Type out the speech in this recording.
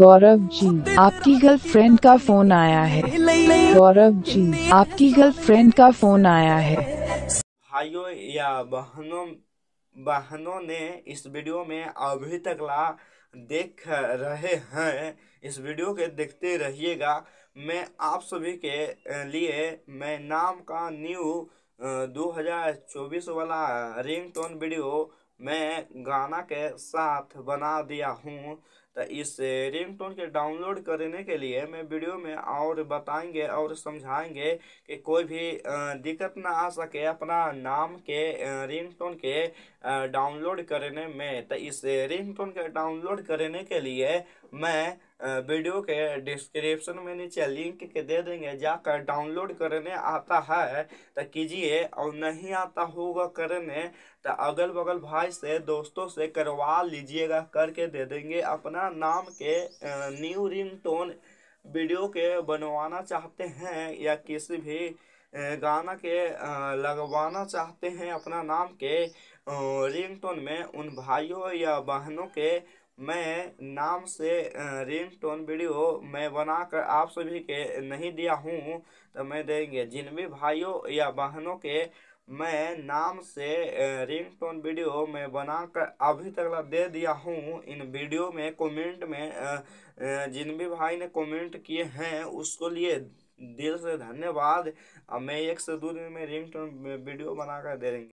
गौरव जी, आपकी गर्लफ्रेंड का फ़ोन आया है। गौरव जी, आपकी गर्लफ्रेंड का फ़ोन आया है। भाइयों या बहनों बहनों ने इस वीडियो में अभी तक ला देख रहे हैं। इस वीडियो के देखते रहिएगा। मैं आप सभी के लिए, मैं नाम का न्यू 2024 वाला रिंगटोन वीडियो मैं गाना के साथ बना दिया हूँ। तो इस रिंगटोन के डाउनलोड करने के लिए मैं वीडियो में और बताएँगे और समझाएँगे कि कोई भी दिक्कत ना आ सके अपना नाम के रिंगटोन के डाउनलोड करने में। तो इस रिंगटोन के डाउनलोड करने के लिए मैं वीडियो के डिस्क्रिप्शन में नीचे लिंक के दे देंगे, जाकर डाउनलोड करने आता है। तो कीजिए, और नहीं आता होगा करने तो अगल बगल भाई से, दोस्तों से करवा लीजिएगा, करके दे देंगे अपना नाम के न्यू रिंग टोन वीडियो के बनवाना चाहते हैं या किसी भी गाना के लगवाना चाहते हैं अपना नाम के रिंगटोन में उन भाइयों या बहनों के मैं नाम से रिंगटोन वीडियो मैं बनाकर आप सभी के नहीं दिया हूँ तो मैं देंगे। जिन भी भाइयों या बहनों के मैं नाम से रिंगटोन वीडियो में बनाकर अभी तक दे दिया हूँ। इन वीडियो में कमेंट में जिन भी भाई ने कमेंट किए हैं, उसको लिए दिल से धन्यवाद। मैं एक से दो दिन में रिंगटोन वीडियो बनाकर दे देंगे